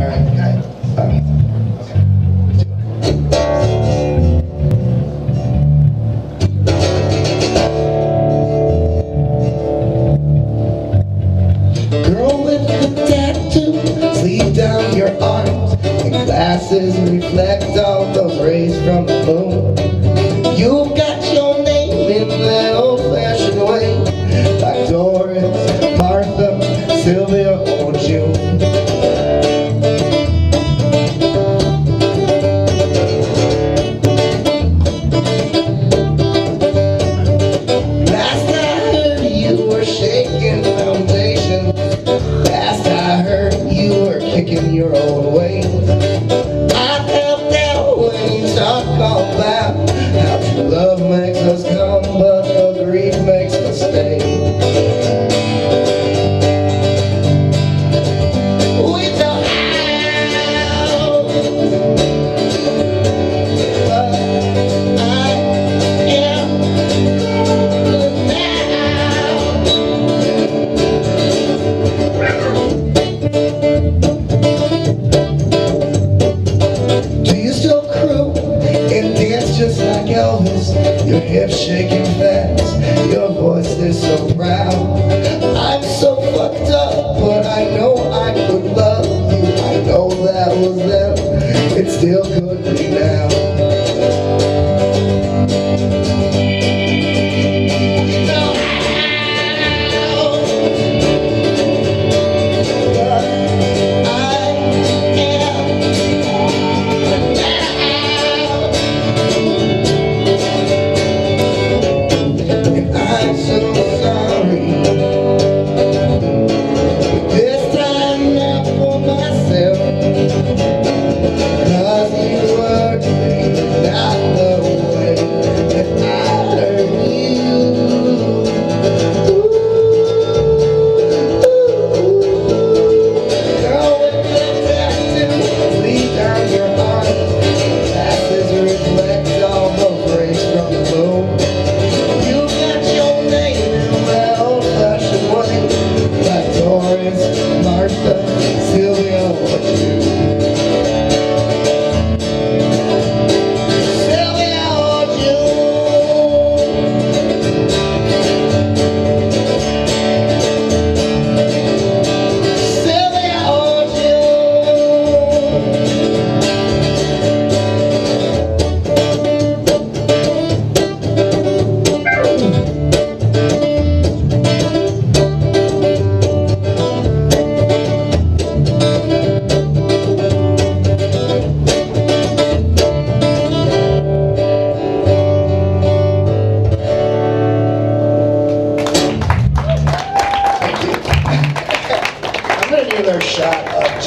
Girl with the tattoo, sleeve down your arms, and glasses reflect all those rays from the moon. You've got chacal just like Elvis? Your hips shaking fast, your voice is so proud. I'm so fucked up, but I know I could love you. I know that was them, it still could be now. Shot of